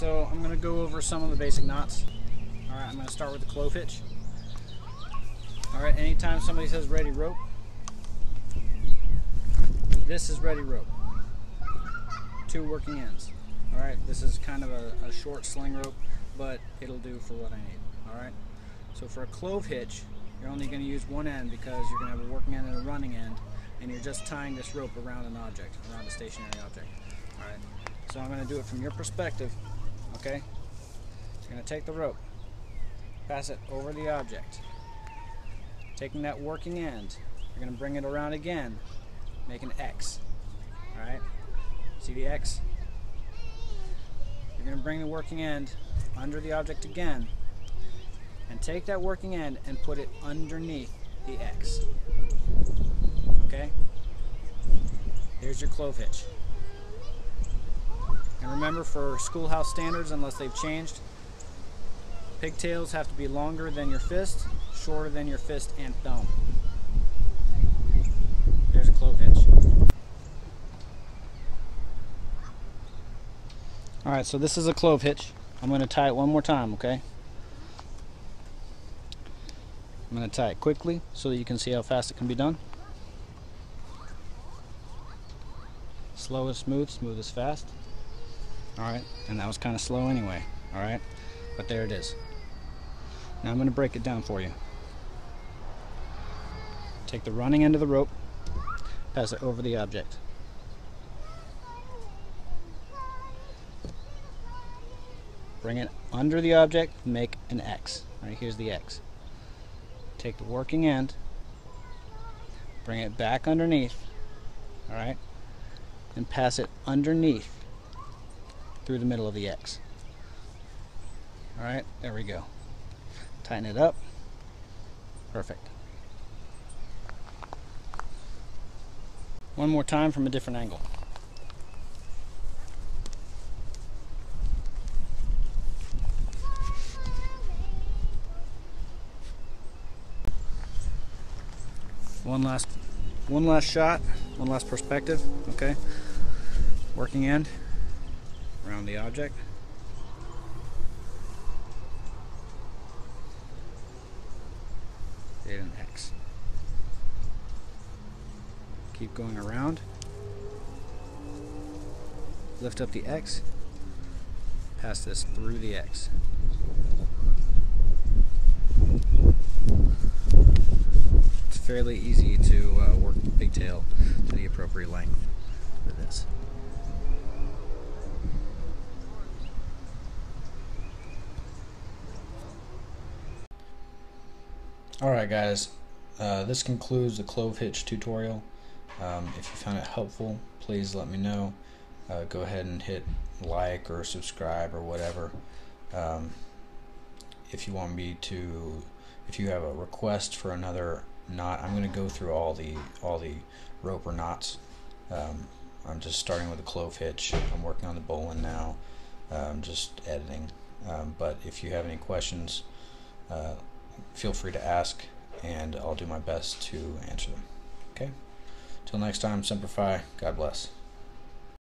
so I'm going to go over some of the basic knots. Alright, I'm going to start with the clove hitch. Alright, anytime somebody says ready rope, this is ready rope. Two working ends. Alright, this is kind of a, a short sling rope, but it'll do for what I need. Alright, so for a clove hitch, you're only going to use one end because you're going to have a working end and a running end, and you're just tying this rope around an object, around a stationary object. Alright, so I'm going to do it from your perspective, okay? You're going to take the rope, pass it over the object. Taking that working end, you're going to bring it around again, make an X. Alright? See the X? You're going to bring the working end under the object again and take that working end and put it underneath the X. Okay? Here's your clove hitch. And remember for schoolhouse standards, unless they've changed, pigtails have to be longer than your fist, shorter than your fist and thumb. There's a clove hitch. Alright, so this is a clove hitch. I'm going to tie it one more time, okay? I'm going to tie it quickly so that you can see how fast it can be done. Slow is smooth, smooth is fast. Alright, and that was kind of slow anyway. Alright, but there it is. Now I'm going to break it down for you. Take the running end of the rope, pass it over the object. Bring it under the object, make an X. Right here's the X. Take the working end, bring it back underneath, all right, and pass it underneath through the middle of the X. All right, there we go. Tighten it up. Perfect. One more time from a different angle. One last one last shot, one last perspective, okay? Working end around the object. Did an X. Keep going around. Lift up the X. Pass this through the X. It's fairly easy to uh, work the pigtail to the appropriate length for this. Alright guys, uh, this concludes the clove hitch tutorial. Um, if you found it helpful, please let me know. Uh, go ahead and hit like or subscribe or whatever. Um, if you want me to, if you have a request for another knot, I'm going to go through all the all the roper knots. Um, I'm just starting with the clove hitch. I'm working on the bowline now. I'm just editing. Um, but if you have any questions, uh, feel free to ask and I'll do my best to answer them. Okay? Till next time, Semper Fi. God bless.